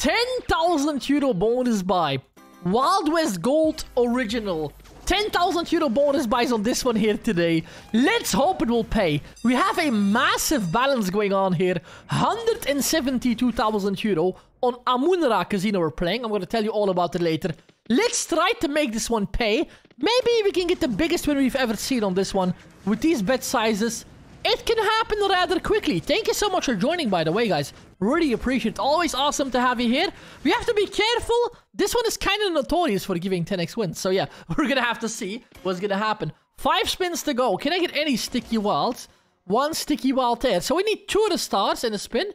10,000 euro bonus buy. Wild West Gold Original. 10,000 euro bonus buys on this one here today. Let's hope it will pay. We have a massive balance going on here. 172,000 euro on Amunra Casino we're playing. I'm going to tell you all about it later. Let's try to make this one pay. Maybe we can get the biggest win we've ever seen on this one. With these bet sizes, it can happen rather quickly. Thank you so much for joining, by the way, guys. Really appreciate it. Always awesome to have you here. We have to be careful. This one is kind of notorious for giving 10x wins. So yeah, we're going to have to see what's going to happen. Five spins to go. Can I get any sticky wilds? One sticky wild there. So we need two of the stars in a spin.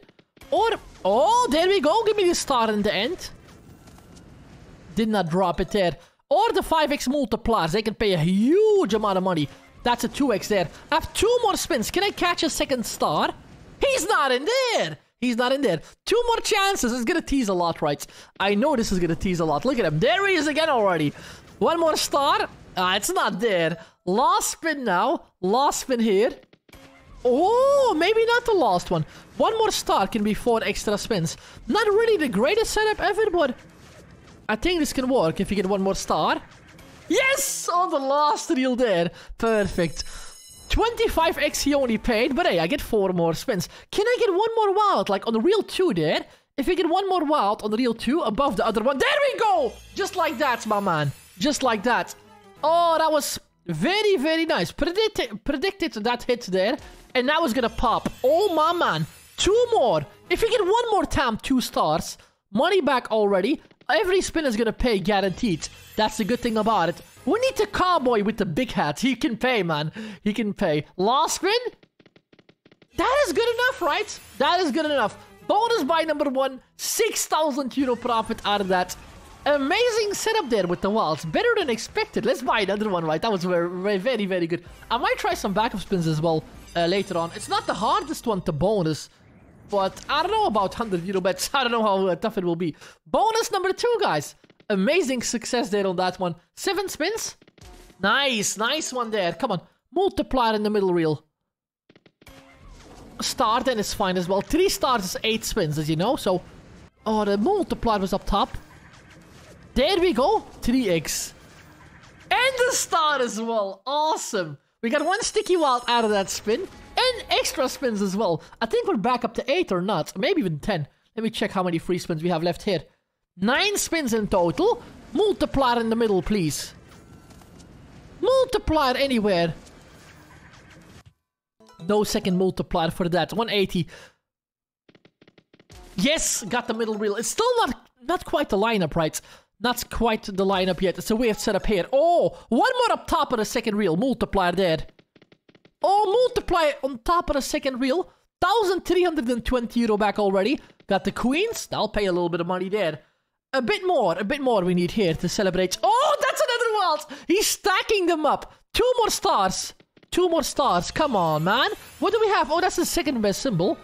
Or, oh, there we go. Give me the star in the end. Did not drop it there. Or the 5x multipliers. They can pay a huge amount of money. That's a 2x there. I have two more spins. Can I catch a second star? He's not in there. He's not in there. Two more chances. It's going to tease a lot, right? I know this is going to tease a lot. Look at him. There he is again already. One more star. Ah, it's not there. Last spin now. Last spin here. Oh, maybe not the last one. One more star can be four extra spins. Not really the greatest setup ever, but I think this can work if you get one more star. Yes! On the last reel there. Perfect. 25x he only paid, but hey, I get four more spins. Can I get one more wild, like on the reel 2 there? If we get one more wild on the reel 2 above the other one, there we go! Just like that, my man. Just like that. Oh, that was very, very nice. Predicted, predicted that hit there, and now it's gonna pop. Oh, my man. Two more. If we get one more time, two stars, money back already. Every spin is gonna pay guaranteed. That's the good thing about it. We need the cowboy with the big hat. He can pay, man. He can pay. Last spin? That is good enough, right? That is good enough. Bonus buy number one. 6,000 euro profit out of that. Amazing setup there with the walls. Better than expected. Let's buy another one, right? That was very, very, very, very good. I might try some backup spins as well uh, later on. It's not the hardest one to bonus. But I don't know about 100 euro bets. I don't know how uh, tough it will be. Bonus number two, guys. Amazing success there on that one. Seven spins. Nice, nice one there. Come on. Multiplier in the middle reel. Star then is fine as well. Three stars is eight spins, as you know. So, oh, the multiplier was up top. There we go. 3x. And the star as well. Awesome. We got one sticky wild out of that spin. And extra spins as well. I think we're back up to 8 or not. Maybe even 10. Let me check how many free spins we have left here. 9 spins in total. Multiplier in the middle, please. Multiplier anywhere. No second multiplier for that. 180. Yes, got the middle reel. It's still not not quite the lineup, right? Not quite the lineup yet. It's a weird setup here. Oh, one more up top of the second reel. Multiplier there. Oh, multiply on top of the second reel. 1,320 euro back already. Got the queens. I'll pay a little bit of money there. A bit more, a bit more we need here to celebrate. Oh, that's another wild. He's stacking them up. Two more stars. Two more stars. Come on, man. What do we have? Oh, that's the second best symbol.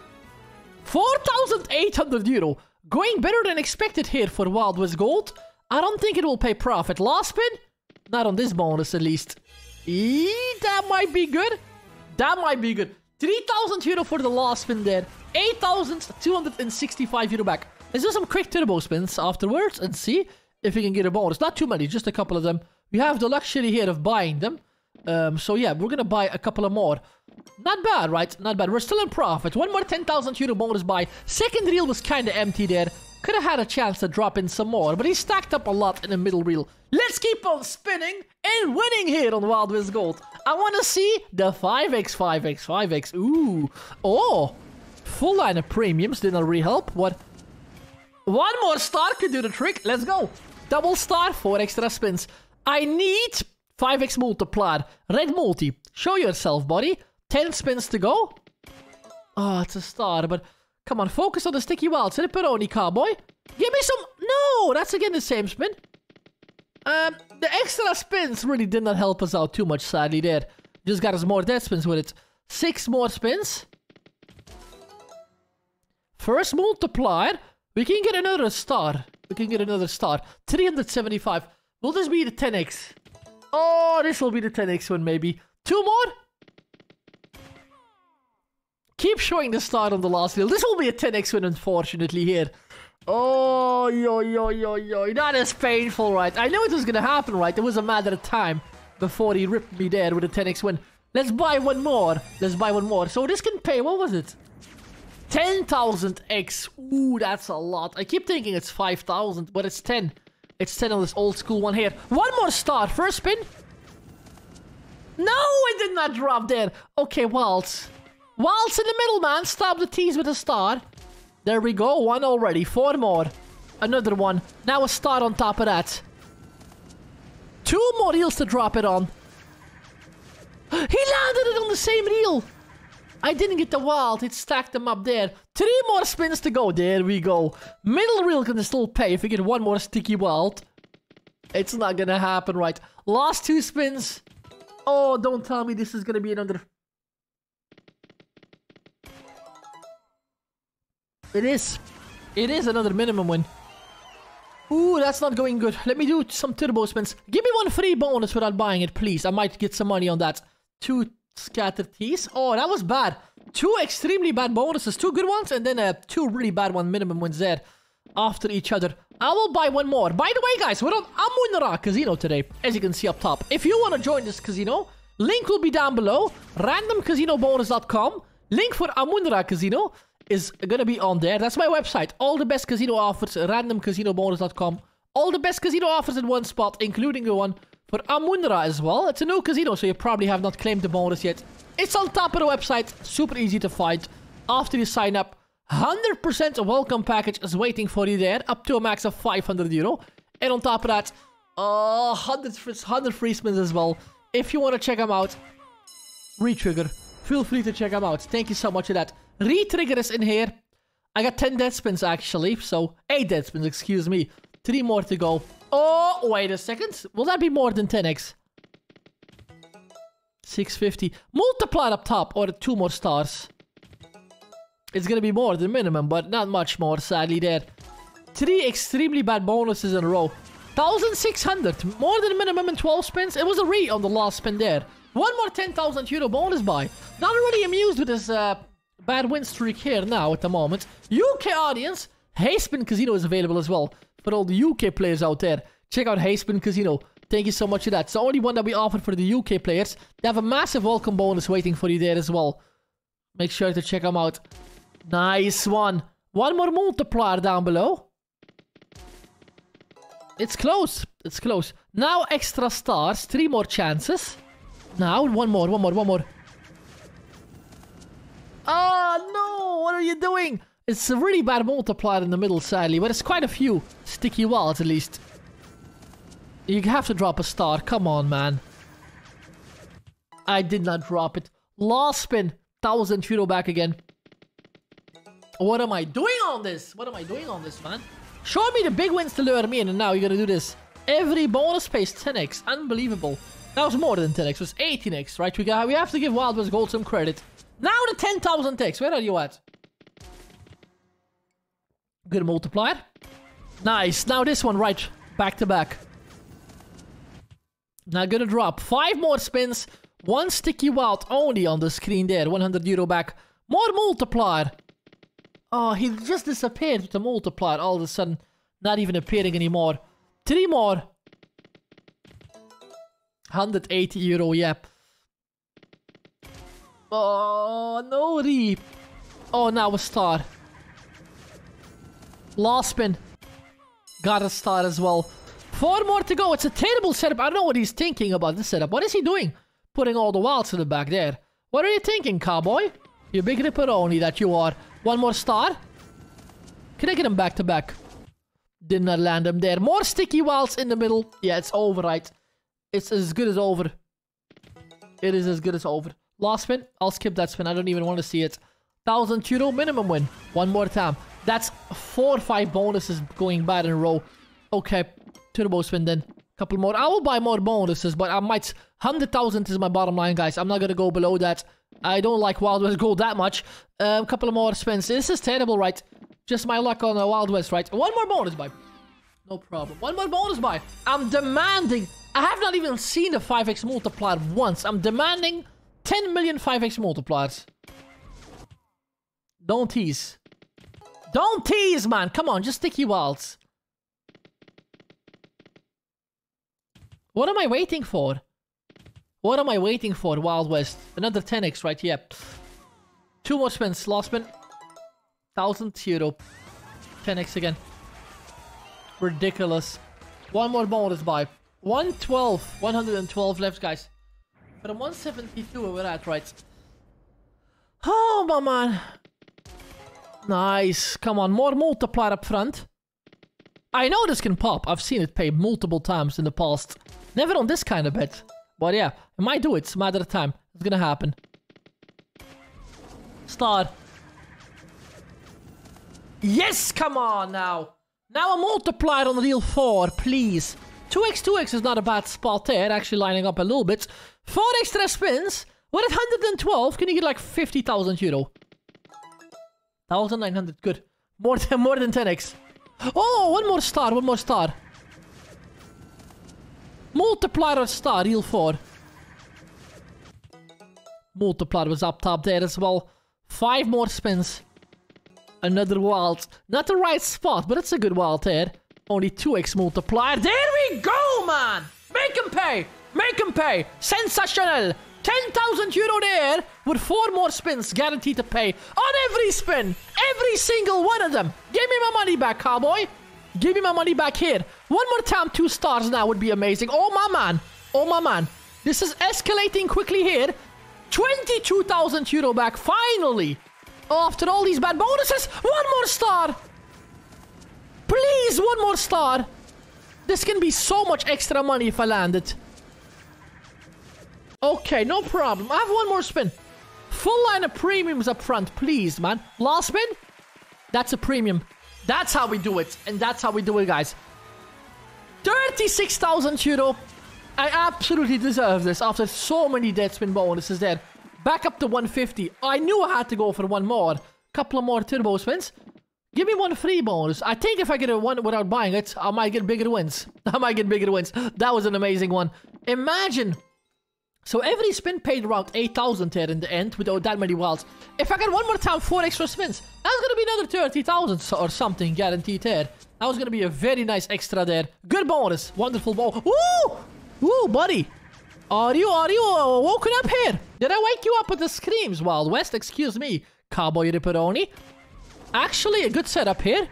4,800 euro. Going better than expected here for Wild West Gold. I don't think it will pay profit. Last spin? Not on this bonus, at least. Eee, that might be good. That might be good. 3,000 euro for the last spin there. 8,265 euro back. Let's do some quick turbo spins afterwards and see if we can get a bonus. Not too many, just a couple of them. We have the luxury here of buying them. Um, so yeah, we're gonna buy a couple of more. Not bad, right? Not bad. We're still in profit. One more 10,000 euro bonus buy. Second reel was kind of empty there. Could have had a chance to drop in some more, but he stacked up a lot in the middle reel. Let's keep on spinning and winning here on Wild West Gold. I want to see the 5x, 5x, 5x. Ooh. Oh. Full line of premiums didn't really help. What? One more star could do the trick. Let's go. Double star, four extra spins. I need 5x multiplier. Red multi. Show yourself, buddy. 10 spins to go. Oh, it's a star, but Come on, focus on the sticky wilds. Hit a pepperoni, cowboy. Give me some... No, that's again the same spin. Um, the extra spins really did not help us out too much, sadly, there. Just got us more dead spins with it. Six more spins. First multiplier. We can get another star. We can get another star. 375. Will this be the 10x? Oh, this will be the 10x one, maybe. Two more? Keep showing the star on the last reel. This will be a 10x win, unfortunately, here. Oh, Yo, yo, yo, yo. That is painful, right? I knew it was gonna happen, right? It was a matter of time before he ripped me dead with a 10x win. Let's buy one more. Let's buy one more. So this can pay, what was it? 10,000x. Ooh, that's a lot. I keep thinking it's 5,000, but it's 10. It's 10 on this old school one here. One more star. First spin. No, it did not drop there. Okay, Waltz. Waltz in the middle, man. Stop the tease with a star. There we go. One already. Four more. Another one. Now a star on top of that. Two more reels to drop it on. He landed it on the same reel. I didn't get the wild. It stacked them up there. Three more spins to go. There we go. Middle reel can still pay if we get one more sticky wild. It's not gonna happen, right? Last two spins. Oh, don't tell me this is gonna be another... It is. It is another minimum win. Ooh, that's not going good. Let me do some turbo spins. Give me one free bonus without buying it, please. I might get some money on that. Two scattered teas. Oh, that was bad. Two extremely bad bonuses. Two good ones and then uh, two really bad one minimum wins there after each other. I will buy one more. By the way, guys, we're on Amunra Casino today, as you can see up top. If you want to join this casino, link will be down below. RandomCasinoBonus.com. Link for Amunra Casino is going to be on there. That's my website. All the best casino offers, RandomCasinoBonus.com. All the best casino offers in one spot, including the one for Amunra as well. It's a new casino, so you probably have not claimed the bonus yet. It's on top of the website. Super easy to find. After you sign up, 100% welcome package is waiting for you there, up to a max of 500 euro. And on top of that, uh, 100, 100 free spins as well. If you want to check them out, Retrigger, feel free to check them out. Thank you so much for that. Retrigger is in here. I got 10 dead spins actually, so 8 dead spins, excuse me. 3 more to go. Oh, wait a second. Will that be more than 10x? 650. Multiply up top, or 2 more stars. It's gonna be more than minimum, but not much more, sadly, there. Three extremely bad bonuses in a row. 1,600. More than minimum in 12 spins. It was a re on the last spin there. One more 10,000 euro bonus buy. Not really amused with this uh, bad win streak here now at the moment. UK audience, HeySpin Casino is available as well. For all the UK players out there, check out HeySpin Casino. Thank you so much for that. It's the only one that we offer for the UK players. They have a massive welcome bonus waiting for you there as well. Make sure to check them out. Nice one. One more multiplier down below. It's close. It's close. Now extra stars. Three more chances. Now, one more, one more, one more. Oh, no! What are you doing? It's a really bad multiplier in the middle, sadly. But it's quite a few sticky walls, at least. You have to drop a star. Come on, man. I did not drop it. Last spin. 1000 euro back again. What am I doing on this? What am I doing on this, man? Show me the big wins to lure me in, and now you're gonna do this. Every bonus pays 10x. Unbelievable. That was more than 10x. It was 18x, right? We got. We have to give Wild West Gold some credit. Now the 10,000x. Where are you at? Good multiplier. Nice. Now this one right back to back. Now gonna drop five more spins. One sticky wild only on the screen there. 100 euro back. More multiplier. Oh, he just disappeared with the multiplier all of a sudden. Not even appearing anymore. Three more. 180 euro, yep. Oh, no reap. Oh, now a star. Last spin. Got a start as well. Four more to go. It's a terrible setup. I don't know what he's thinking about this setup. What is he doing? Putting all the wilds in the back there. What are you thinking, cowboy? You big ripperoni that you are. One more star. Can I get him back to back? Did not land him there. More sticky wilds in the middle. Yeah, it's over, right? It's as good as over. It is as good as over. Last spin. I'll skip that spin. I don't even want to see it. 1000 euro minimum win. One more time. That's four or five bonuses going bad in a row. Okay. Turbo spin then. Couple more. I will buy more bonuses, but I might... 100,000 is my bottom line, guys. I'm not going to go below that. I don't like Wild West Gold that much. A um, couple more spins. This is terrible, right? Just my luck on a Wild West, right? One more bonus buy. No problem. One more bonus buy. I'm demanding... I have not even seen the 5x multiplier once. I'm demanding 10 million 5x multipliers. Don't tease. Don't tease, man. Come on, just sticky walls. What am I waiting for? What am I waiting for, Wild West? Another 10x right here. Two more spins, last spin. 1000 euro. 10x again. Ridiculous. One more bonus buy. 112, 112 left, guys. But I'm 172 where we're at, right? Oh, my man. Nice. Come on, more multiplier up front. I know this can pop. I've seen it pay multiple times in the past. Never on this kind of bet. But yeah, it might do it. It's a matter of time. It's gonna happen. Star. Yes, come on now. Now a multiplier on the reel 4, please. 2x, 2x is not a bad spot there, actually lining up a little bit. 4 extra spins. What at 112? Can you get like 50,000 euro? 1,900, good. More than, more than 10x. Oh, one more star, one more star. Multiplier star, reel 4. Multiplier was up top there as well. Five more spins. Another wild. Not the right spot, but it's a good wild there. Only 2x multiplier. There we go, man! Make him pay! Make him pay! Sensational! 10,000 euro there with four more spins guaranteed to pay on every spin. Every single one of them. Give me my money back, cowboy. Give me my money back here. One more time, two stars now would be amazing. Oh, my man. Oh, my man. This is escalating quickly here. 22,000 euro back, finally. After all these bad bonuses, one more star. Please, one more star. This can be so much extra money if I land it. Okay, no problem. I have one more spin. Full line of premiums up front, please, man. Last spin? That's a premium. That's how we do it. And that's how we do it, guys. 36,000 euro. I absolutely deserve this after so many dead spin bonuses there. Back up to 150. I knew I had to go for one more. Couple of more turbo spins. Give me one free bonus. I think if I get a one without buying it, I might get bigger wins. I might get bigger wins. That was an amazing one. Imagine so every spin paid around 8,000 there in the end without that many wilds. If I get one more time, four extra spins, that's gonna be another 30,000 or something guaranteed there. That was gonna be a very nice extra there. Good bonus. Wonderful ball. Woo! Woo, buddy. Are you, are you uh, woken up here? Did I wake you up with the screams, Wild West? Excuse me, Cowboy Ripperoni. Actually, a good setup here.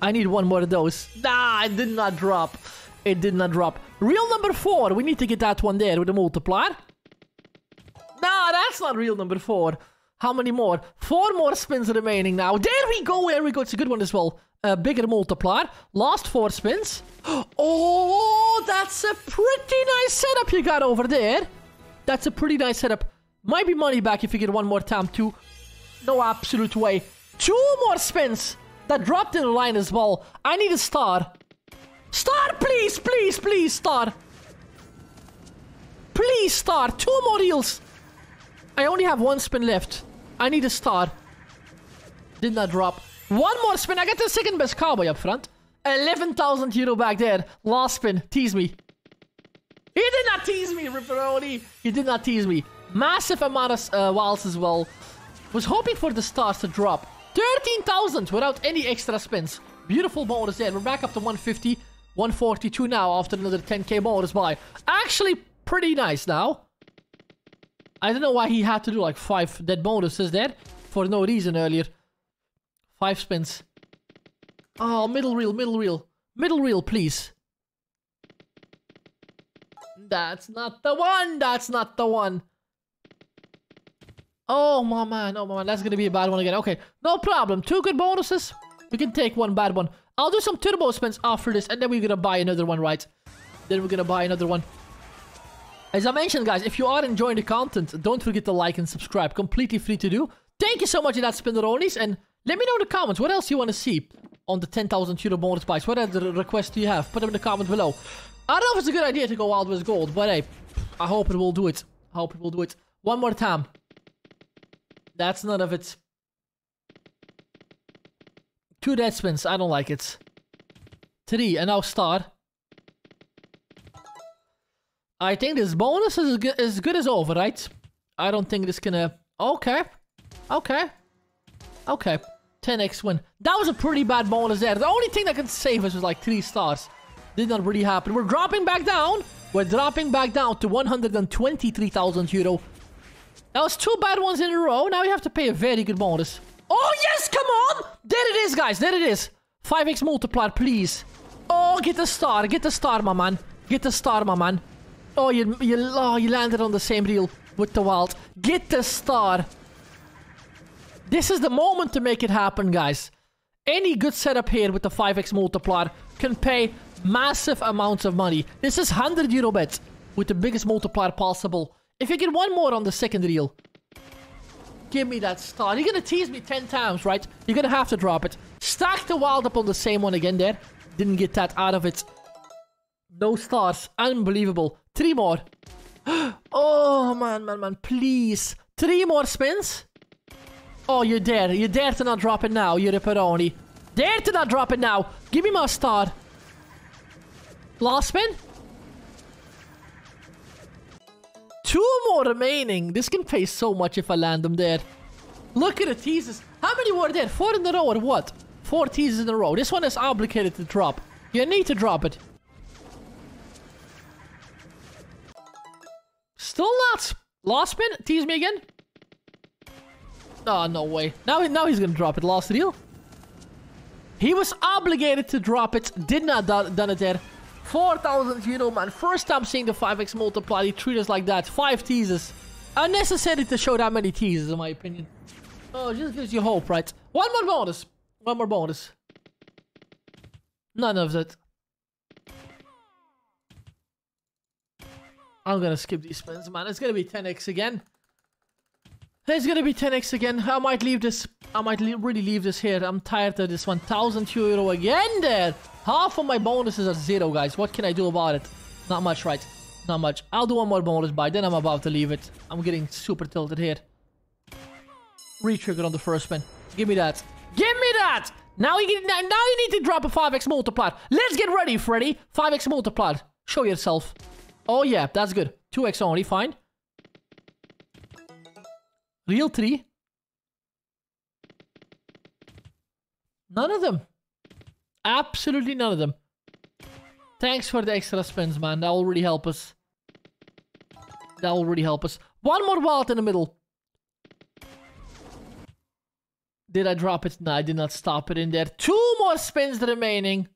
I need one more of those. Nah, I did not drop. It did not drop. Real number four. We need to get that one there with the multiplier. Nah, that's not real number four. How many more? Four more spins remaining now. There we go. There we go. It's a good one as well. A bigger multiplier. Last four spins. Oh, that's a pretty nice setup you got over there. That's a pretty nice setup. Might be money back if you get one more time too. No absolute way. Two more spins. That dropped in the line as well. I need a star. Star, please, please, please, star. Please, star. Two more reels. I only have one spin left. I need a star. Did not drop. One more spin. I get the second best cowboy up front. 11,000 euro back there. Last spin. Tease me. He did not tease me, Ripperoni. He did not tease me. Massive amount of uh, wilds as well. Was hoping for the stars to drop. 13,000 without any extra spins. Beautiful bonus there. We're back up to 150. 142 now after another 10k bonus buy. Actually, pretty nice now. I don't know why he had to do like 5 dead bonuses there. For no reason earlier. 5 spins. Oh, middle reel, middle reel. Middle reel, please. That's not the one. That's not the one. Oh, my man. Oh, my man. That's going to be a bad one again. Okay, no problem. Two good bonuses. We can take one bad one. I'll do some turbo spins after this, and then we're gonna buy another one, right? Then we're gonna buy another one. As I mentioned, guys, if you are enjoying the content, don't forget to like and subscribe. Completely free to do. Thank you so much, for that Spinneronis, and let me know in the comments what else you want to see on the 10,000 euro bonus buys. What other requests do you have? Put them in the comments below. I don't know if it's a good idea to go Wild West Gold, but hey, I hope it will do it. I hope it will do it. One more time. That's none of it. Two dead spins. I don't like it. Three, and now star. I think this bonus is good, as good as over, right? I don't think this gonna... Okay. Okay. Okay. 10x win. That was a pretty bad bonus there. The only thing that can save us was like 3 stars. Did not really happen. We're dropping back down. We're dropping back down to 123,000 euro. That was two bad ones in a row. Now we have to pay a very good bonus. There it is, guys. There it is. 5x multiplier, please. Oh, get the star. Get the star, my man. Get the star, my man. Oh, you, you, oh, you landed on the same reel with the wild. Get the star. This is the moment to make it happen, guys. Any good setup here with the 5x multiplier can pay massive amounts of money. This is 100 euro bet with the biggest multiplier possible. If you get one more on the second reel, give me that star. You're gonna tease me 10 times, right? You're gonna have to drop it. Stack the wild up on the same one again there. Didn't get that out of it. No stars. Unbelievable. Three more. oh, man, man, man. Please. Three more spins. Oh, you dare. You dare to not drop it now, you ripperoni. Dare to not drop it now. Give me my star. Last spin. Two more remaining. This can pay so much if I land them there. Look at the teases. How many were there? Four in a row or what? Four teases in a row. This one is obligated to drop. You need to drop it. Still not. Last spin. Tease me again. Oh, no way. Now, now he's gonna drop it. Last deal. He was obligated to drop it. Did not do done it there. 4,000 euro, man. First time seeing the 5x multiply. He treated us like that. Five teasers. Unnecessary to show that many teasers, in my opinion. Oh, just gives you hope, right? One more bonus. One more bonus. None of it. I'm gonna skip these spins, man. It's gonna be 10x again. It's gonna be 10x again. I might leave this. I might le really leave this here. I'm tired of this 1,000 euro again there. Half of my bonuses are zero, guys. What can I do about it? Not much, right? Not much. I'll do one more bonus buy. Then I'm about to leave it. I'm getting super tilted here. Retrigger on the first spin. Give me that. Give me that! Now you, now you need to drop a 5x multiplier. Let's get ready, Freddy. 5x multiplier. Show yourself. Oh, yeah. That's good. 2x only. Fine. Real 3? None of them. Absolutely none of them. Thanks for the extra spins, man. That will really help us. That will really help us. One more wallet in the middle. Did I drop it? No, I did not stop it in there. Two more spins remaining.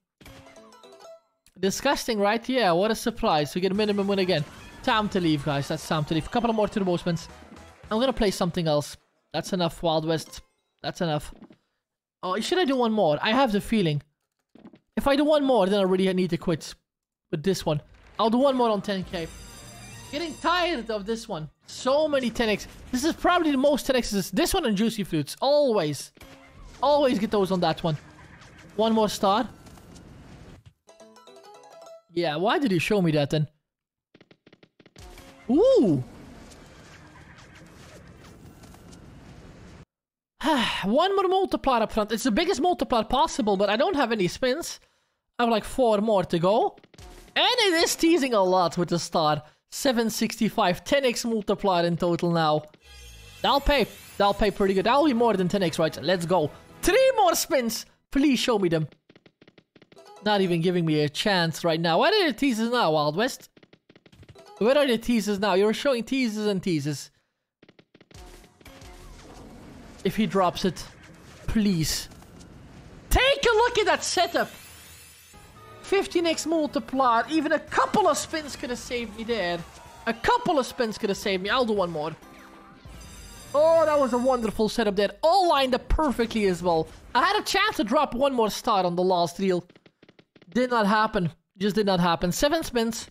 Disgusting, right? Yeah, what a surprise. We get a minimum win again. Time to leave, guys. That's time to leave. A couple more turbo spins. I'm gonna play something else. That's enough, Wild West. That's enough. Oh, should I do one more? I have the feeling. If I do one more, then I really need to quit with this one. I'll do one more on 10k. Getting tired of this one. So many 10x. This is probably the most 10x's. This one and Juicy Fruits. Always. Always get those on that one. One more star. Yeah, why did you show me that then? Ooh! One more multiplier up front. It's the biggest multiplier possible, but I don't have any spins. I have like four more to go. And it is teasing a lot with the star. 765, 10x multiplier in total now. That'll pay. That'll pay pretty good. That'll be more than 10x, right? Let's go. Three more spins. Please show me them. Not even giving me a chance right now. Where are the teasers now, Wild West? Where are the teasers now? You're showing teasers and teasers if he drops it. Please. Take a look at that setup. 15x multiplier. Even a couple of spins could have saved me there. A couple of spins could have saved me. I'll do one more. Oh, that was a wonderful setup there. All lined up perfectly as well. I had a chance to drop one more star on the last reel. Did not happen. Just did not happen. Seven spins.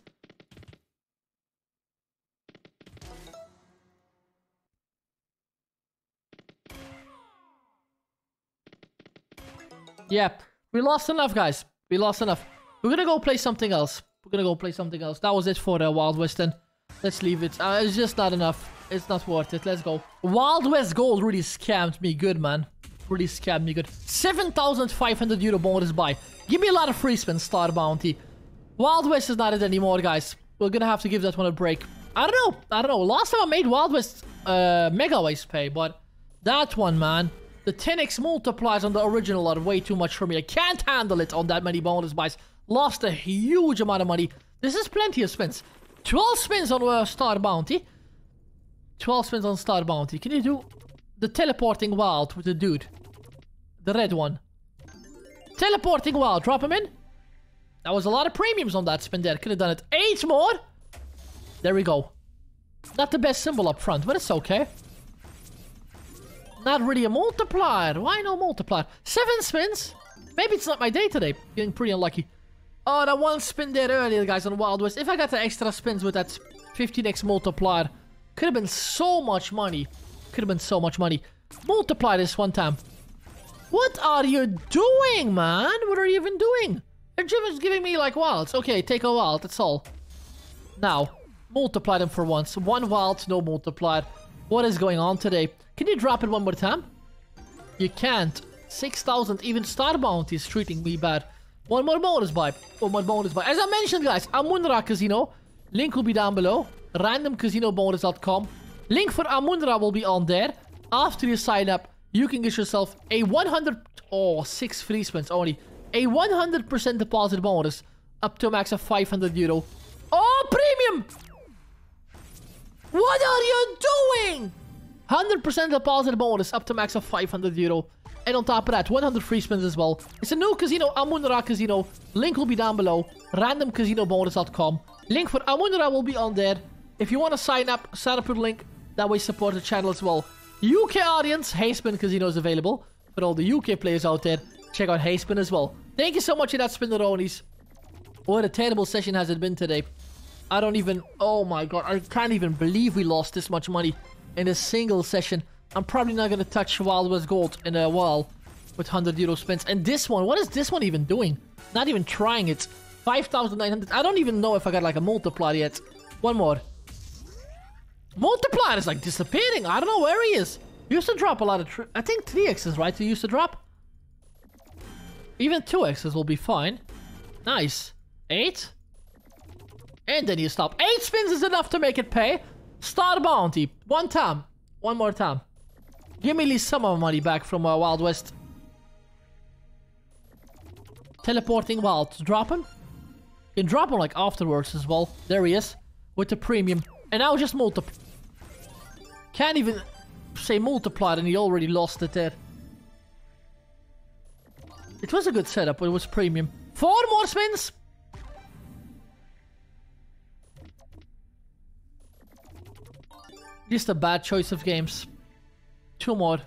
Yeah, we lost enough, guys. We lost enough. We're gonna go play something else. We're gonna go play something else. That was it for uh, Wild West then. Let's leave it. Uh, it's just not enough. It's not worth it. Let's go. Wild West Gold really scammed me good, man. Really scammed me good. 7,500 euro bonus buy. Give me a lot of free spins, star bounty. Wild West is not it anymore, guys. We're gonna have to give that one a break. I don't know. I don't know. Last time I made Wild West uh, Megaways pay, but that one, man. The 10x multipliers on the original are way too much for me. I can't handle it on that many bonus buys. Lost a huge amount of money. This is plenty of spins. 12 spins on uh, Star Bounty. 12 spins on Star Bounty. Can you do the teleporting wild with the dude? The red one. Teleporting wild. Drop him in. That was a lot of premiums on that spin there. Could have done it. Eight more. There we go. Not the best symbol up front, but it's okay. Not really a multiplier. Why no multiplier? Seven spins? Maybe it's not my day today. Getting pretty unlucky. Oh, that one spin there earlier, guys, on Wild West. If I got the extra spins with that 15x multiplier, could have been so much money. Could have been so much money. Multiply this one time. What are you doing, man? What are you even doing? You're just giving me, like, wilds. Okay, take a wild. That's all. Now, multiply them for once. One wild, no multiplier. What is going on today? Can you drop it one more time? You can't. 6,000. Even Star Bounty is treating me bad. One more bonus buy. One more bonus buy. As I mentioned, guys, Amunra Casino. Link will be down below. RandomCasinoBonus.com. Link for Amunra will be on there. After you sign up, you can get yourself a 100... Oh, six free spins only. A 100% deposit bonus. Up to a max of 500 euro. Oh, premium! What are you doing? 100% deposit bonus up to a max of 500 euro. And on top of that, 100 free spins as well. It's a new casino, Amunra Casino. Link will be down below. RandomCasinoBonus.com. Link for Amunra will be on there. If you want to sign up, sign up with link. That way support the channel as well. UK audience, HeySpin Casino is available. For all the UK players out there, check out HeySpin as well. Thank you so much for that, Spinneronis. What a terrible session has it been today. I don't even... Oh my god, I can't even believe we lost this much money in a single session. I'm probably not to touch Wild West Gold in a while with 100 euro spins. And this one, what is this one even doing? Not even trying it. 5,900. I don't even know if I got like a multiplier yet. One more. Multiplier is like disappearing. I don't know where he is. He used to drop a lot of... I think 3x's, right? He used to drop. Even 2x's will be fine. Nice. 8. And then you stop. 8 spins is enough to make it pay. Star bounty. One time. One more time. Give me some of my money back from uh, Wild West. Teleporting Wild. To drop him. You can drop him like afterwards as well. There he is. With the premium. And now just multiply. Can't even say multiplied and he already lost it there. It was a good setup, but it was premium. Four more spins. Just a bad choice of games. Two more.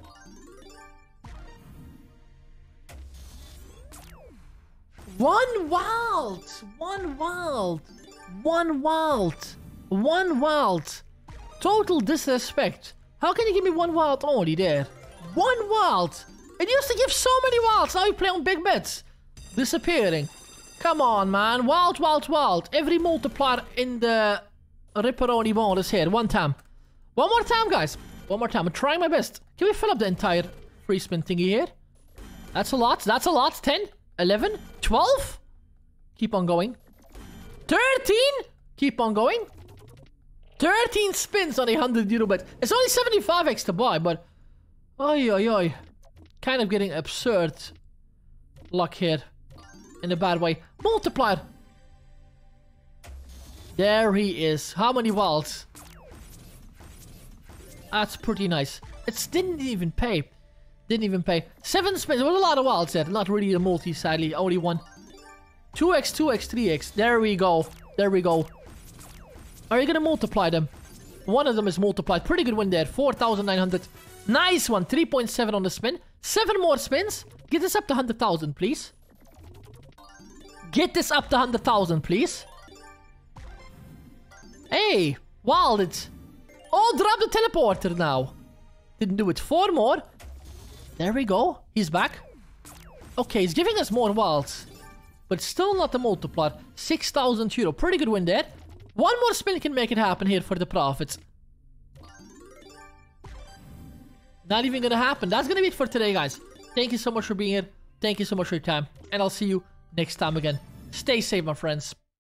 One wild! One wild! One wild! One wild! Total disrespect. How can you give me one wild only there? One wild! It used to give so many wilds, now you play on big bets. Disappearing. Come on, man. Wild, wild, wild. Every multiplier in the Ripperoni bonus here. One time. One more time, guys. One more time. I'm trying my best. Can we fill up the entire free spin thingy here? That's a lot. That's a lot. 10, 11, 12. Keep on going. 13. Keep on going. 13 spins on a 100 euro bet. It's only 75x to buy, but... Oi, oi, oi. Kind of getting absurd luck here. In a bad way. Multiplier. There he is. How many wilds? That's pretty nice. It didn't even pay. Didn't even pay. Seven spins. There was a lot of wilds there. Not really a multi, sadly. Only one. 2x, 2x, 3x. There we go. There we go. Are you gonna multiply them? One of them is multiplied. Pretty good win there. 4,900. Nice one. 3.7 on the spin. Seven more spins. Get this up to 100,000, please. Get this up to 100,000, please. Hey, wild it. Oh, drop the teleporter now. Didn't do it. Four more. There we go. He's back. Okay, he's giving us more wilds. But still not the multiplier. 6,000 euro. Pretty good win there. One more spin can make it happen here for the profits. Not even gonna happen. That's gonna be it for today, guys. Thank you so much for being here. Thank you so much for your time. And I'll see you next time again. Stay safe, my friends.